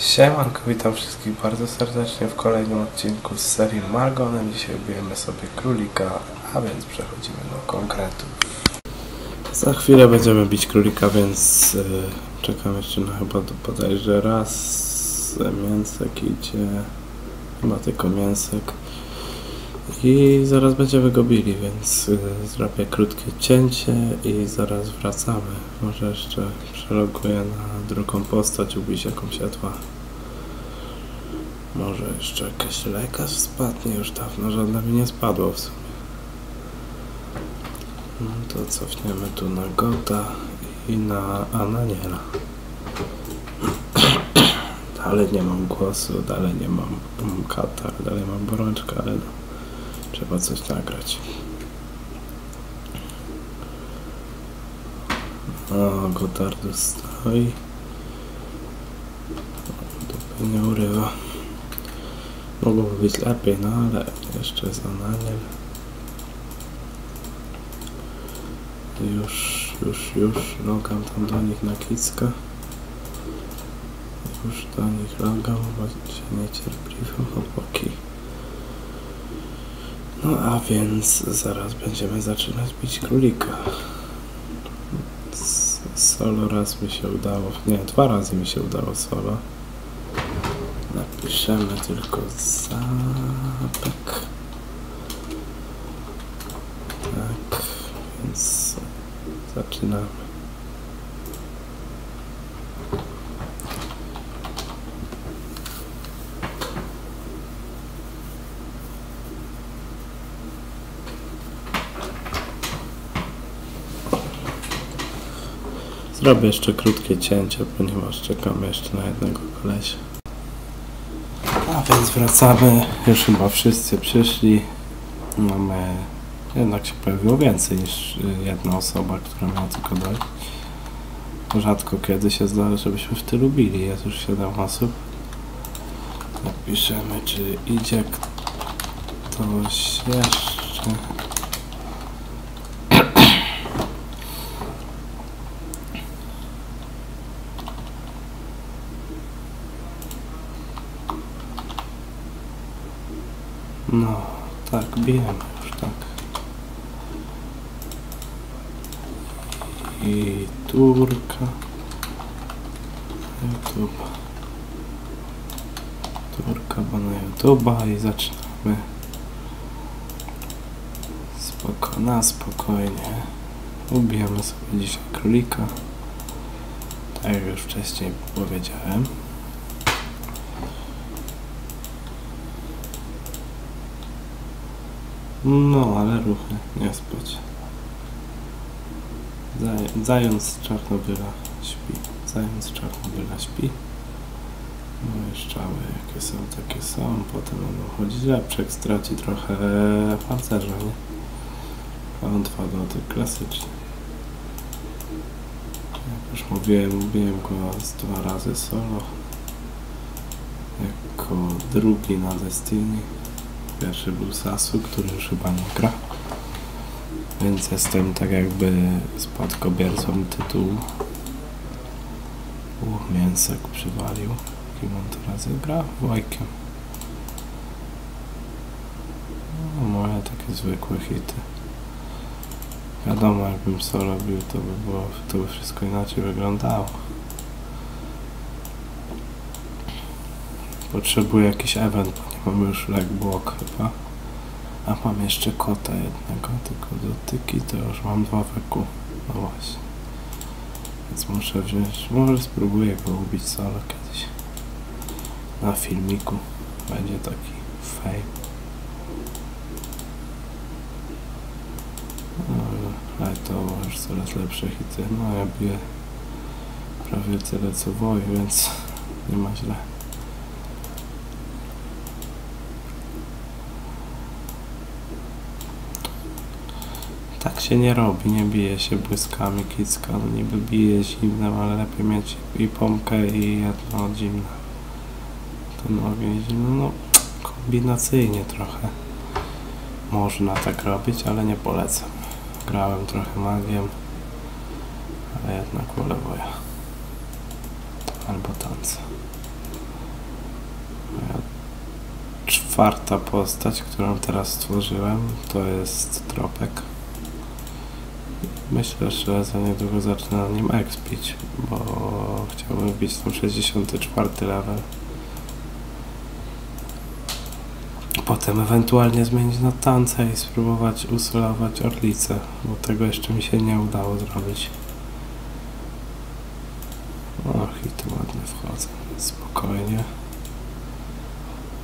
Siemanko, witam wszystkich bardzo serdecznie w kolejnym odcinku z serii Margonem. Dzisiaj bijemy sobie królika, a więc przechodzimy do konkretów. Za chwilę będziemy bić królika, więc yy, czekam jeszcze na chyba do bodajże raz mięsek idzie, chyba tylko mięsek. I zaraz będziemy go bili, więc y, zrobię krótkie cięcie i zaraz wracamy. Może jeszcze przeloguję na drugą postać, ubić jakąś etła. Może jeszcze jakiś lekarz spadnie, już dawno żadna mi nie spadło w sumie. No to cofniemy tu na Gota i na Ananiela. dalej nie mam głosu, dalej nie mam, mam katar, dalej mam borączkę, ale no. Trzeba coś nagrać. O, Gotardu stoi. Dupy nie urywa. Mogłoby być lepiej, no ale jeszcze jest Ananiel. Już, już, już logam tam do nich na kicka. Już do nich logam, bo się niecierpliwią chłopaki. No a więc zaraz będziemy zaczynać bić królika. Solo raz mi się udało, nie, dwa razy mi się udało solo. Napiszemy tylko zapek. Tak, więc zaczynamy. Zrobię jeszcze krótkie cięcie, ponieważ czekamy jeszcze na jednego kolesia. A więc wracamy. Już chyba wszyscy przyszli. Mamy... Jednak się pojawiło więcej niż y, jedna osoba, która miała tylko dojść. Rzadko kiedy się zdarza, żebyśmy w tylu bili. Jest już 7 osób. Napiszemy, czy idzie ktoś jeszcze. No, tak, bijemy już, tak. I turka. YouTube. Turka, bo na YouTube'a i zaczynamy. Spoko, na spokojnie. Ubijemy sobie dzisiaj królika. Tak jak już wcześniej powiedziałem. No, ale ruchy, nie spać. Zaj zając Czarnobyla śpi. Zając Czarnobyla śpi. No i strzały jakie są, takie są. Potem będą chodzić lepszek, straci trochę pancerza, nie? A on dwa loty, klasycznie. Jak już mówiłem, mówiłem go z dwa razy solo. Jako drugi na Destiny. Pierwszy był Sasu, który już chyba nie gra. Więc jestem tak jakby spadkobiercą tytułu. Uch, mięsek przywalił. Kim on teraz gra? Wojkiem. No, moje takie zwykłe hity. Wiadomo, jakbym solo bił, to by było, to by wszystko inaczej wyglądało. Potrzebuję jakiś event, mam już leg block chyba. A mam jeszcze kota jednego, tylko dotyki to już mam dwa weku. No właśnie. Więc muszę wziąć, może spróbuję go ubić solo kiedyś. Na filmiku. Będzie taki fame. No, ale to już coraz lepsze hity. No ja biję prawie tyle co woj, więc nie ma źle. Tak się nie robi, nie bije się błyskami kicka, no niby bije zimnem, ale lepiej mieć i pompkę i jedno zimne. Ten ogień zimny, no kombinacyjnie trochę można tak robić, ale nie polecam. Grałem trochę magiem, ale jednak wolę woja. Albo tańce. czwarta postać, którą teraz stworzyłem, to jest Tropek. Myślę, że za niedługo zacznę na nim expić, bo chciałbym wbić tam 64 level. Potem ewentualnie zmienić na tance i spróbować usolować orlicę, bo tego jeszcze mi się nie udało zrobić. Och, i tu ładnie wchodzę, spokojnie.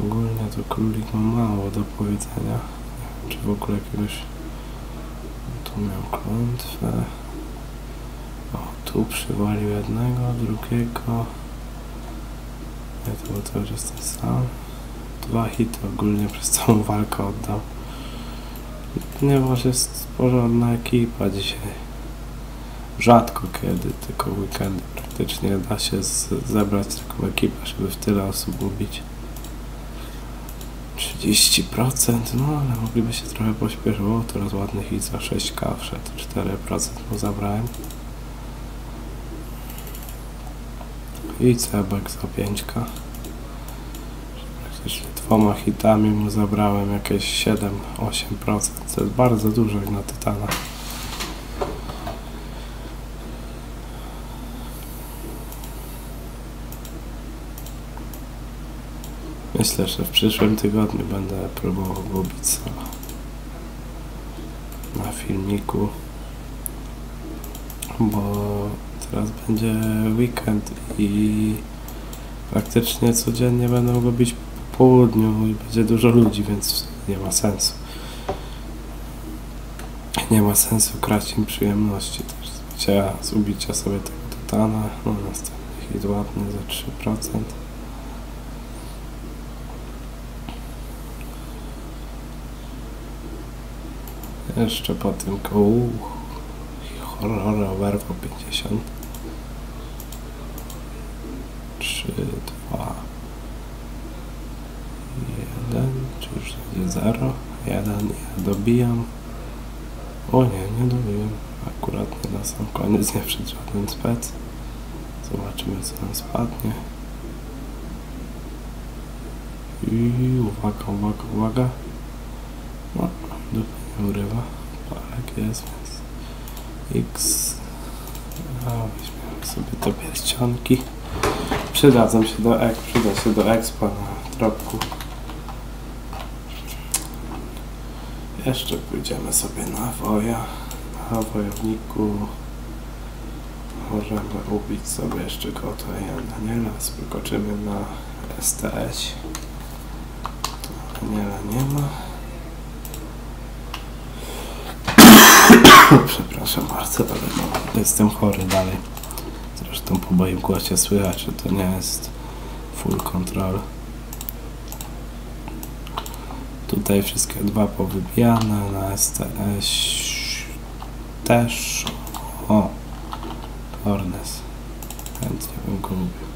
Ogólnie to królik ma mało do powiedzenia. Nie wiem, czy w ogóle jakiegoś... Miał klątwę. O, tu przywalił jednego, drugiego. Nie, to był cały czas ten sam. Dwa hity ogólnie przez całą walkę oddał. Ponieważ jest porządna ekipa dzisiaj. Rzadko kiedy, tylko weekendy praktycznie da się zebrać taką ekipę, żeby w tyle osób ubić. 30%, no ale mogliby się trochę pośpieszyć. O, teraz ładny hit za 6k wszedł, 4% mu zabrałem. I cebek za 5k. Praktycznie dwoma hitami mu zabrałem jakieś 7-8%. To jest bardzo dużo jak na Tytana. Myślę, że w przyszłym tygodniu będę próbował gubić solo na filmiku, bo teraz będzie weekend i praktycznie codziennie będę go bić po południu i będzie dużo ludzi, więc nie ma sensu. Nie ma sensu kraść im przyjemności też. Z ubicia sobie tego tytana, no następny hit ładny za 3%. Jeszcze po tym kołu. Horror werwo 50 3, 2 1 czy już będzie 0 1 ja dobijam. O nie, nie dobiłem. Akurat nie na sam koniec nie przed żaden spec. Zobaczymy co nam spadnie. I uwaga, uwaga, uwaga. No, nie urywa. Parek jest, więc X. A weźmiemy sobie te pierścionki. Przydadzą się do ek, przyda się do expa na tropku. Jeszcze pójdziemy sobie na woja na wojowniku. Możemy ubić sobie jeszcze kota i Daniela wykoczymy na STS Daniela nie ma Przepraszam bardzo, ale no, jestem chory dalej. Zresztą po moim głosie słychać, że to nie jest full control. Tutaj wszystkie dwa powybijane, na STS też. O, Hornes. Chętnie bym go lubił.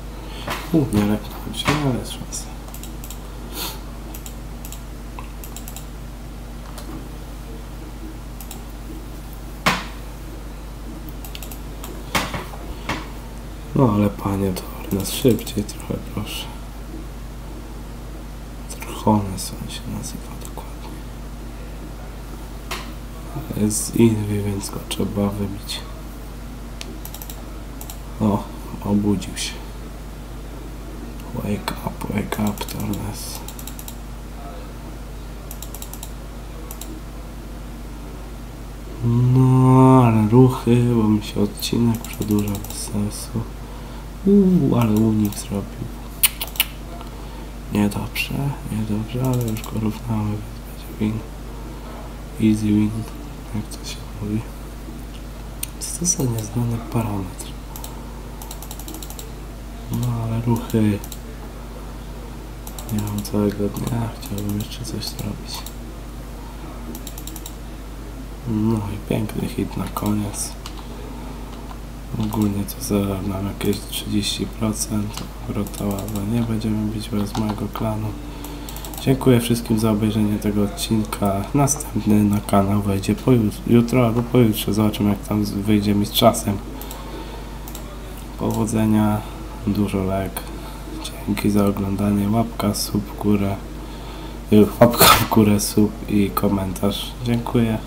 U, nie leknąłem się, ale jest szansa. No ale panie, to nas szybciej trochę, proszę. Trochones on się nazywa dokładnie. Jest inny, więc go trzeba wybić. O, obudził się. Wake up, wake up, Tornes. No, ale ruchy, bo mi się odcinek przedłuża bez sensu. Uuu, ale unik zrobił. Niedobrze, niedobrze, ale już go równamy, będzie win. Easy win, jak to się mówi. Co to za nieznany parametr? No ale ruchy. Nie mam całego dnia, chciałbym jeszcze coś zrobić. No i piękny hit na koniec. Ogólnie to zera nam jakieś 30%. Rotoława nie będziemy bić bez mojego klanu. Dziękuję wszystkim za obejrzenie tego odcinka. Następny na kanał wejdzie po jutro albo pojutrze. Zobaczymy jak tam wyjdzie mi z czasem. Powodzenia, dużo lek. Dzięki za oglądanie. Łapka, sub, górę. Łapka w górę, sub i komentarz. Dziękuję.